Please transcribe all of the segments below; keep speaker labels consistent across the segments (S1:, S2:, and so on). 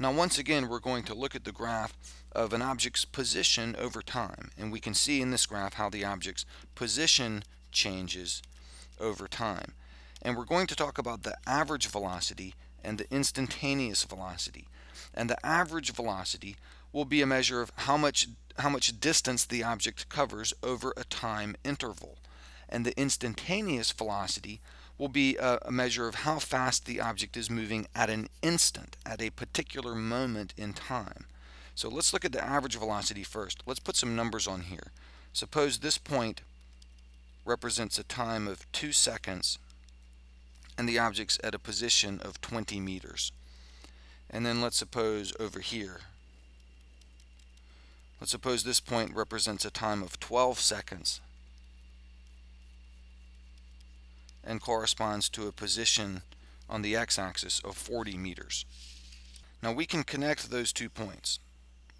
S1: Now once again we're going to look at the graph of an object's position over time and we can see in this graph how the object's position changes over time. And we're going to talk about the average velocity and the instantaneous velocity. And the average velocity will be a measure of how much how much distance the object covers over a time interval. And the instantaneous velocity will be a, a, measure of how fast the object is moving at an instant, at a particular moment in time. So let's look at the average velocity first. Let's put some numbers on here. Suppose this point represents a time of 2 seconds and the object's at a position of 20 meters. And then let's suppose over here Let's suppose this point represents a time of 12 seconds and corresponds to a position on the x-axis of 40 meters. Now we can connect those two points.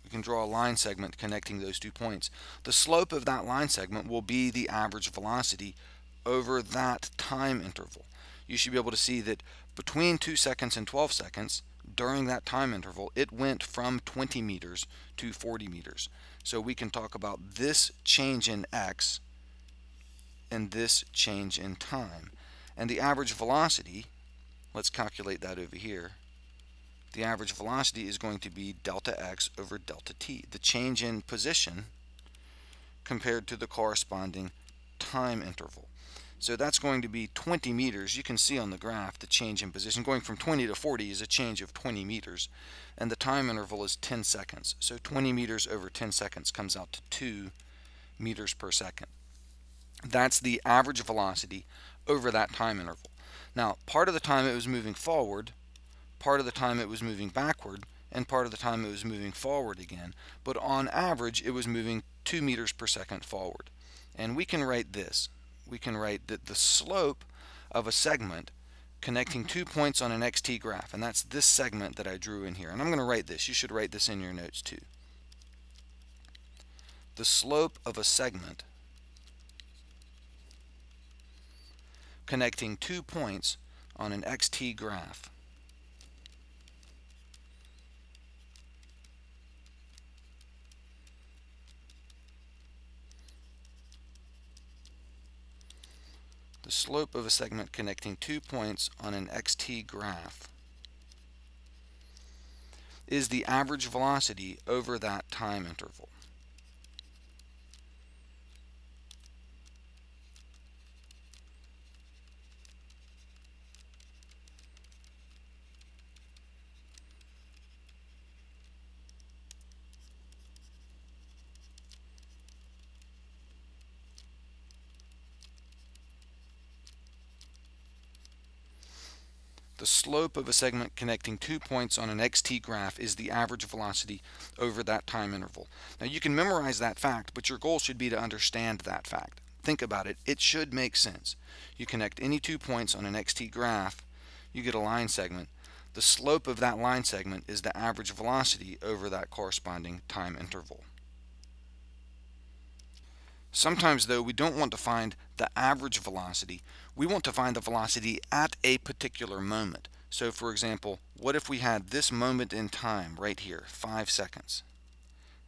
S1: We can draw a line segment connecting those two points. The slope of that line segment will be the average velocity over that time interval. You should be able to see that between 2 seconds and 12 seconds, during that time interval, it went from 20 meters to 40 meters. So we can talk about this change in x and this change in time. And the average velocity, let's calculate that over here. The average velocity is going to be delta x over delta t, the change in position compared to the corresponding time interval. So that's going to be 20 meters. You can see on the graph the change in position. Going from 20 to 40 is a change of 20 meters. And the time interval is 10 seconds. So 20 meters over 10 seconds comes out to 2 meters per second. That's the average velocity over that time interval. Now, part of the time it was moving forward, part of the time it was moving backward, and part of the time it was moving forward again. But on average, it was moving 2 meters per second forward. And we can write this we can write that the slope of a segment connecting two points on an xt graph, and that's this segment that I drew in here. And I'm going to write this. You should write this in your notes too. The slope of a segment connecting two points on an xt graph the slope of a segment connecting two points on an xt graph is the average velocity over that time interval. Slope of a segment connecting two points on an xt graph is the average velocity over that time interval. Now you can memorize that fact, but your goal should be to understand that fact. Think about it. It should make sense. You connect any two points on an xt graph, you get a line segment. The slope of that line segment is the average velocity over that corresponding time interval. Sometimes though we don't want to find the average velocity, we want to find the velocity at a particular moment. So for example, what if we had this moment in time right here, 5 seconds?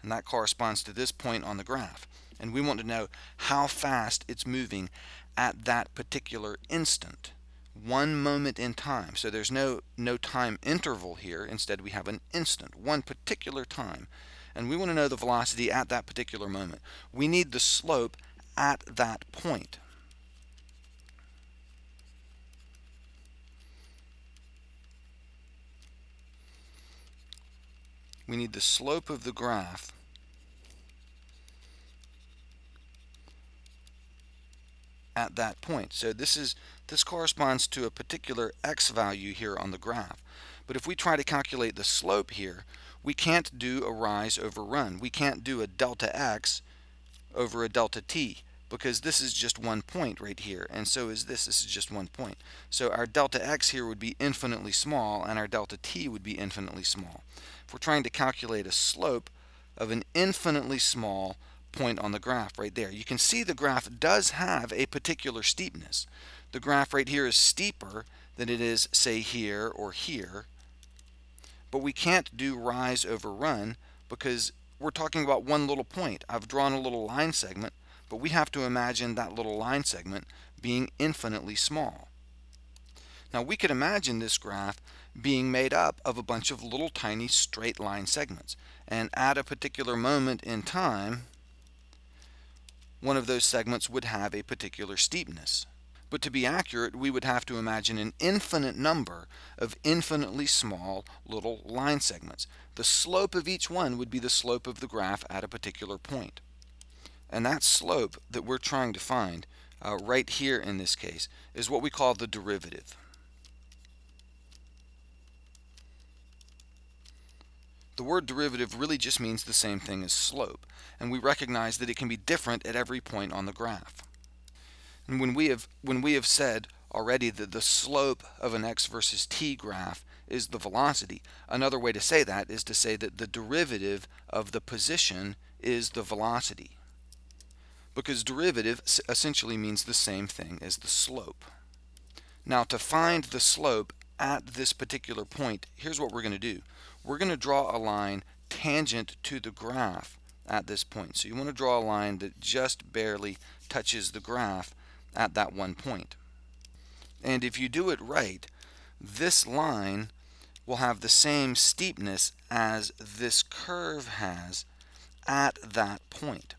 S1: And that corresponds to this point on the graph. And we want to know how fast it's moving at that particular instant. One moment in time. So there's no, no time interval here. Instead we have an instant, one particular time and we want to know the velocity at that particular moment. We need the slope at that point. We need the slope of the graph at that point. So this is this corresponds to a particular x value here on the graph. But if we try to calculate the slope here, we can't do a rise over run. We can't do a delta x over a delta t because this is just one point right here and so is this. This is just one point. So our delta x here would be infinitely small and our delta t would be infinitely small. If we're trying to calculate a slope of an infinitely small point on the graph right there you can see the graph does have a particular steepness. The graph right here is steeper than it is say here or here But we can't do rise over run because we're talking about one little point. I've drawn a little line segment, but we have to imagine that little line segment being infinitely small. Now we could imagine this graph being made up of a bunch of little tiny straight line segments. And at a particular moment in time, one of those segments would have a particular steepness. But to be accurate, we would have to imagine an infinite number of infinitely small little line segments. The slope of each one would be the slope of the graph at a particular point. And that slope that we're trying to find uh, right here in this case is what we call the derivative. The word derivative really just means the same thing as slope, and we recognize that it can be different at every point on the graph. And when we have, when we have said already that the slope of an x versus t graph is the velocity, another way to say that is to say that the derivative of the position is the velocity. Because derivative essentially means the same thing as the slope. Now to find the slope at this particular point, here's what we're going to do we're going to draw a line tangent to the graph at this point. So you want to draw a line that just barely touches the graph at that one point. And if you do it right, this line will have the same steepness as this curve has at that point.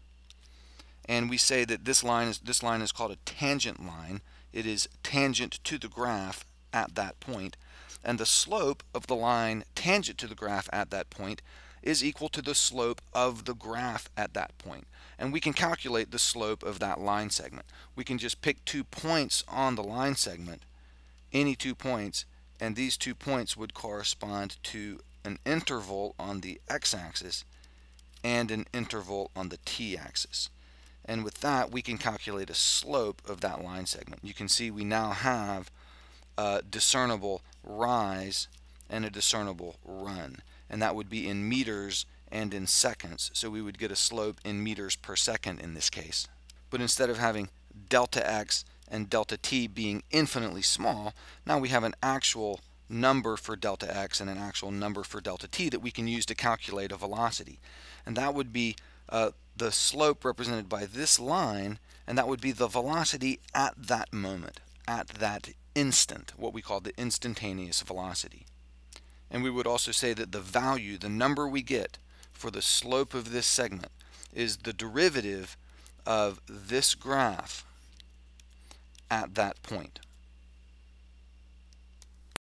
S1: And we say that this line is this line is called a tangent line. It is tangent to the graph at that point and the slope of the line tangent to the graph at that point is equal to the slope of the graph at that point. And we can calculate the slope of that line segment. We can just pick two points on the line segment, any two points, and these two points would correspond to an interval on the x-axis and an interval on the t-axis. And with that, we can calculate a slope of that line segment. You can see we now have a discernible rise and a discernible run. And that would be in meters and in seconds. So we would get a slope in meters per second in this case. But instead of having delta x and delta t being infinitely small, now we have an actual number for delta x and an actual number for delta t that we can use to calculate a velocity. And that would be uh, the slope represented by this line, and that would be the velocity at that moment, at that instant, what we call the instantaneous velocity. And we would also say that the value, the number we get for the slope of this segment is the derivative of this graph at that point.